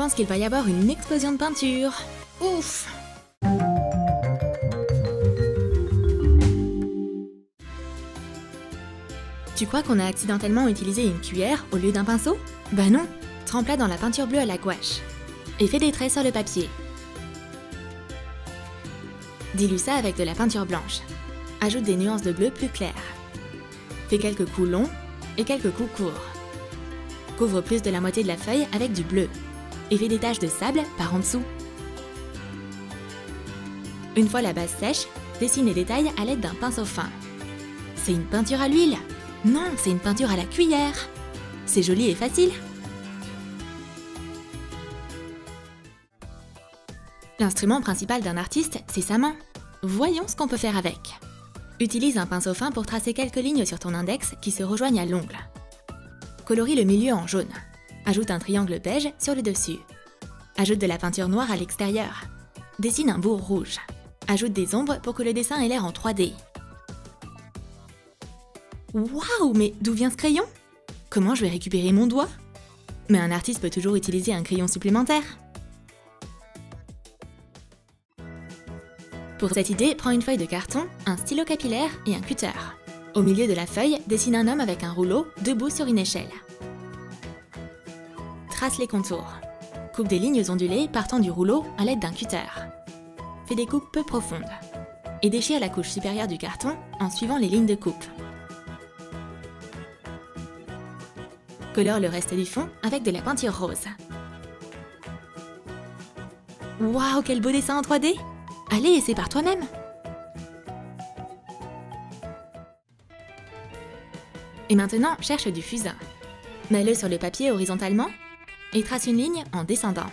pense qu'il va y avoir une explosion de peinture. Ouf Tu crois qu'on a accidentellement utilisé une cuillère au lieu d'un pinceau? Bah non Trempe-la dans la peinture bleue à la gouache. Et fais des traits sur le papier. Dilue ça avec de la peinture blanche. Ajoute des nuances de bleu plus claires. Fais quelques coups longs et quelques coups courts. Couvre plus de la moitié de la feuille avec du bleu. Et fais des taches de sable par en dessous. Une fois la base sèche, dessine les détails à l'aide d'un pinceau fin. C'est une peinture à l'huile Non, c'est une peinture à la cuillère C'est joli et facile L'instrument principal d'un artiste, c'est sa main. Voyons ce qu'on peut faire avec. Utilise un pinceau fin pour tracer quelques lignes sur ton index qui se rejoignent à l'ongle. Colorie le milieu en jaune. Ajoute un triangle beige sur le dessus. Ajoute de la peinture noire à l'extérieur. Dessine un bourg rouge. Ajoute des ombres pour que le dessin ait l'air en 3D. Waouh, mais d'où vient ce crayon? Comment je vais récupérer mon doigt? Mais un artiste peut toujours utiliser un crayon supplémentaire. Pour cette idée, prends une feuille de carton, un stylo capillaire et un cutter. Au milieu de la feuille, dessine un homme avec un rouleau, debout sur une échelle. Trace les contours. Coupe des lignes ondulées partant du rouleau à l'aide d'un cutter. Fais des coupes peu profondes. Et déchire la couche supérieure du carton en suivant les lignes de coupe. Colore le reste du fond avec de la peinture rose. Waouh, quel beau dessin en 3D Allez, essaie par toi-même Et maintenant, cherche du fusain. Mets-le sur le papier horizontalement et trace une ligne en descendant.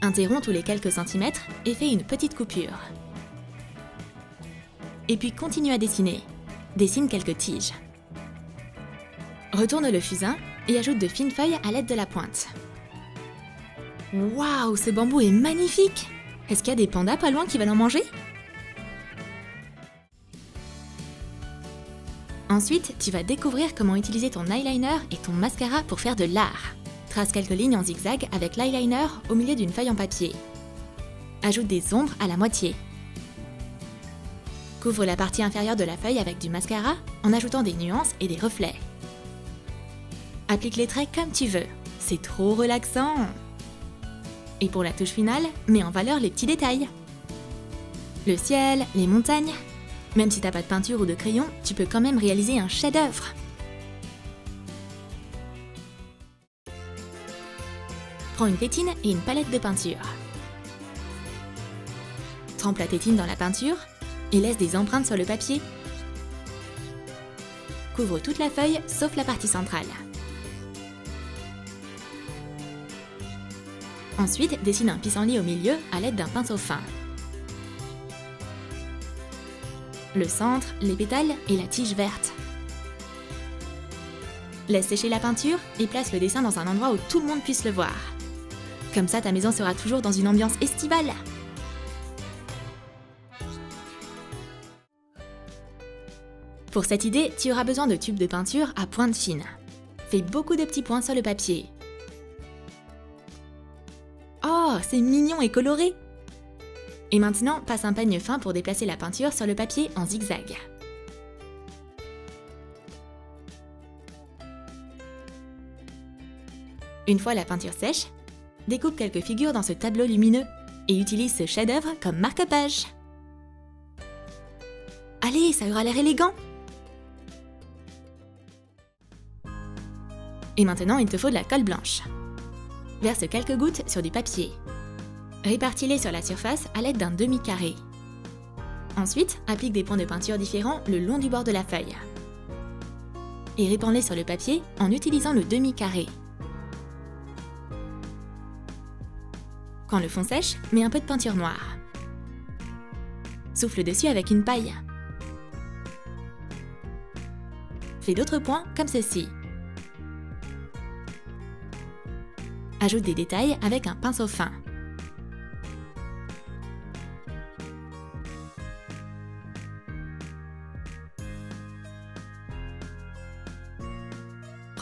Interromps tous les quelques centimètres et fais une petite coupure. Et puis continue à dessiner. Dessine quelques tiges. Retourne le fusain et ajoute de fines feuilles à l'aide de la pointe. Waouh, ce bambou est magnifique Est-ce qu'il y a des pandas pas loin qui veulent en manger? Ensuite, tu vas découvrir comment utiliser ton eyeliner et ton mascara pour faire de l'art. Trace quelques lignes en zigzag avec l'eyeliner au milieu d'une feuille en papier. Ajoute des ombres à la moitié. Couvre la partie inférieure de la feuille avec du mascara en ajoutant des nuances et des reflets. Applique les traits comme tu veux. C'est trop relaxant Et pour la touche finale, mets en valeur les petits détails. Le ciel, les montagnes. Même si t'as pas de peinture ou de crayon, tu peux quand même réaliser un chef-d'œuvre. Prends une tétine et une palette de peinture. Trempe la tétine dans la peinture et laisse des empreintes sur le papier. Couvre toute la feuille sauf la partie centrale. Ensuite, dessine un pissenlit au milieu à l'aide d'un pinceau fin. Le centre, les pétales et la tige verte. Laisse sécher la peinture et place le dessin dans un endroit où tout le monde puisse le voir. Comme ça, ta maison sera toujours dans une ambiance estivale. Pour cette idée, tu auras besoin de tubes de peinture à pointe fine. Fais beaucoup de petits points sur le papier Oh, c'est mignon et coloré Et maintenant, passe un peigne fin pour déplacer la peinture sur le papier en zigzag. Une fois la peinture sèche, découpe quelques figures dans ce tableau lumineux et utilise ce chef-d'œuvre comme marque-page. Allez, ça aura l'air élégant Et maintenant, il te faut de la colle blanche. Verse quelques gouttes sur du papier. Répartis-les sur la surface à l'aide d'un demi-carré. Ensuite, applique des points de peinture différents le long du bord de la feuille. Et répands-les sur le papier en utilisant le demi-carré. Quand le fond sèche, mets un peu de peinture noire. Souffle dessus avec une paille. Fais d'autres points comme ceci. Ajoute des détails avec un pinceau fin.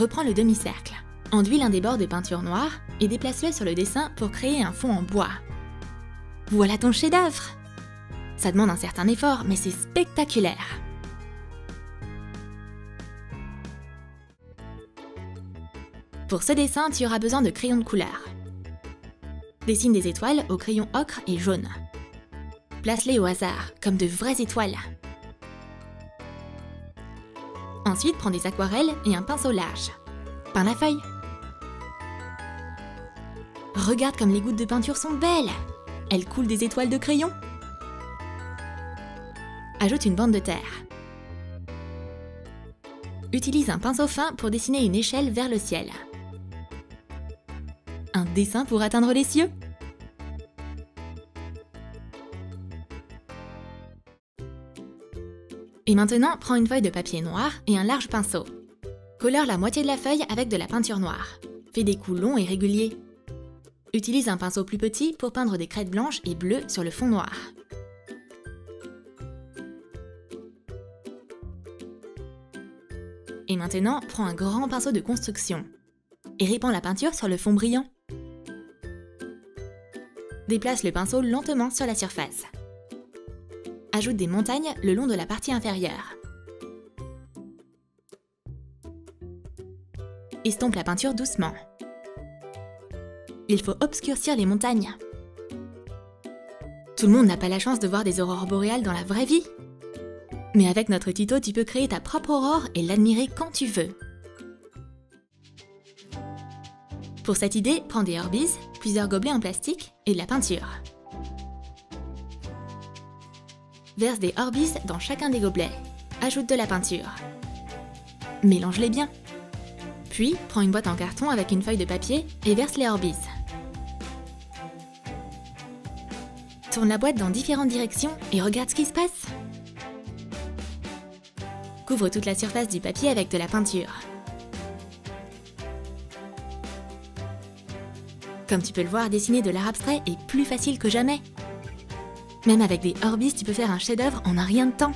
Reprends le demi-cercle. Enduis l'un des bords de peinture noire et déplace-le sur le dessin pour créer un fond en bois. Voilà ton chef-d'œuvre Ça demande un certain effort, mais c'est spectaculaire Pour ce dessin, tu auras besoin de crayons de couleur. Dessine des étoiles au crayon ocre et jaune. Place-les au hasard, comme de vraies étoiles. Ensuite, prends des aquarelles et un pinceau large. Peins la feuille. Regarde comme les gouttes de peinture sont belles Elles coulent des étoiles de crayon. Ajoute une bande de terre. Utilise un pinceau fin pour dessiner une échelle vers le ciel. Un dessin pour atteindre les cieux Et maintenant, prends une feuille de papier noir et un large pinceau. Colore la moitié de la feuille avec de la peinture noire. Fais des coups longs et réguliers. Utilise un pinceau plus petit pour peindre des crêtes blanches et bleues sur le fond noir. Et maintenant, prends un grand pinceau de construction et répands la peinture sur le fond brillant. Déplace le pinceau lentement sur la surface. Ajoute des montagnes le long de la partie inférieure. Estompe la peinture doucement. Il faut obscurcir les montagnes. Tout le monde n'a pas la chance de voir des aurores boréales dans la vraie vie. Mais avec notre tuto, tu peux créer ta propre aurore et l'admirer quand tu veux. Pour cette idée, prends des Orbeez, plusieurs gobelets en plastique et de la peinture. Verse des Orbeez dans chacun des gobelets. Ajoute de la peinture. Mélange-les bien. Puis, prends une boîte en carton avec une feuille de papier et verse les Orbeez. Tourne la boîte dans différentes directions et regarde ce qui se passe. Couvre toute la surface du papier avec de la peinture. Comme tu peux le voir, dessiner de l'art abstrait est plus facile que jamais. Même avec des Orbis, tu peux faire un chef-d'œuvre en un rien de temps.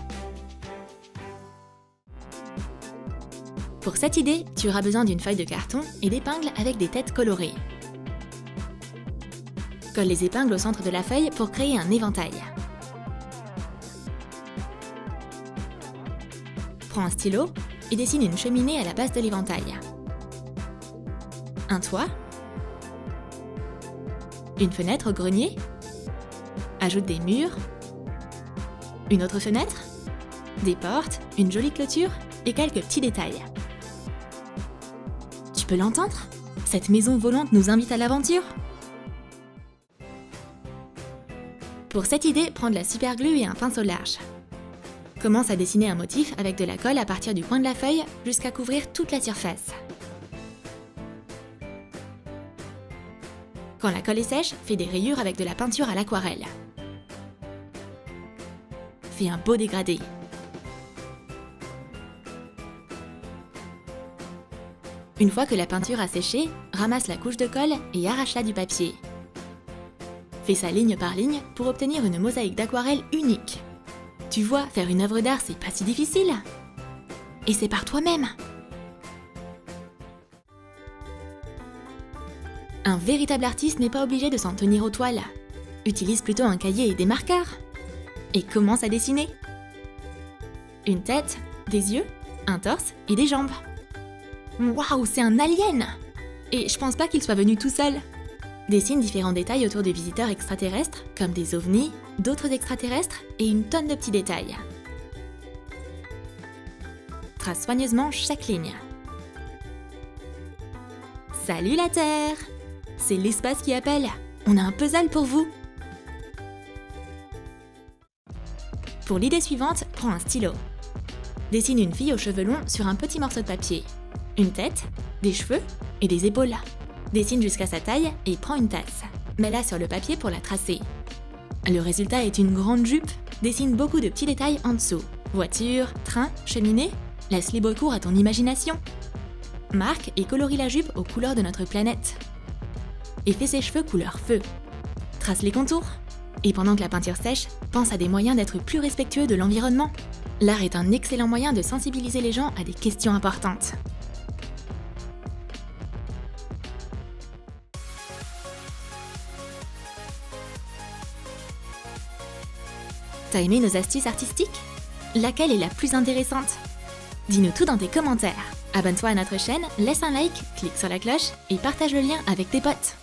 Pour cette idée, tu auras besoin d'une feuille de carton et d'épingles avec des têtes colorées. Colle les épingles au centre de la feuille pour créer un éventail. Prends un stylo et dessine une cheminée à la base de l'éventail. Un toit une fenêtre au grenier Ajoute des murs Une autre fenêtre Des portes, une jolie clôture et quelques petits détails. Tu peux l'entendre? Cette maison volante nous invite à l'aventure Pour cette idée, prends de la superglue et un pinceau large. Commence à dessiner un motif avec de la colle à partir du coin de la feuille jusqu'à couvrir toute la surface. Quand la colle est sèche, fais des rayures avec de la peinture à l'aquarelle. Fais un beau dégradé. Une fois que la peinture a séché, ramasse la couche de colle et arrache-la du papier. Fais ça ligne par ligne pour obtenir une mosaïque d'aquarelle unique. Tu vois, faire une œuvre d'art, c'est pas si difficile. Et c'est par toi-même. Un véritable artiste n'est pas obligé de s'en tenir aux toiles. Utilise plutôt un cahier et des marqueurs. Et commence à dessiner. Une tête, des yeux, un torse et des jambes. Waouh, c'est un alien Et je pense pas qu'il soit venu tout seul. Dessine différents détails autour des visiteurs extraterrestres, comme des ovnis, d'autres extraterrestres et une tonne de petits détails. Trace soigneusement chaque ligne. Salut la Terre c'est l'espace qui appelle. On a un puzzle pour vous. Pour l'idée suivante, prends un stylo. Dessine une fille aux cheveux longs sur un petit morceau de papier. Une tête, des cheveux et des épaules. Dessine jusqu'à sa taille et prends une tasse. Mets-la sur le papier pour la tracer. Le résultat est une grande jupe. Dessine beaucoup de petits détails en dessous. Voiture, train, cheminée. Laisse libre cours à ton imagination. Marque et colorie la jupe aux couleurs de notre planète et fais ses cheveux couleur feu. Trace les contours. Et pendant que la peinture sèche, pense à des moyens d'être plus respectueux de l'environnement. L'art est un excellent moyen de sensibiliser les gens à des questions importantes. T'as aimé nos astuces artistiques? Laquelle est la plus intéressante? Dis-nous tout dans tes commentaires. Abonne-toi à notre chaîne, laisse un like, clique sur la cloche et partage le lien avec tes potes.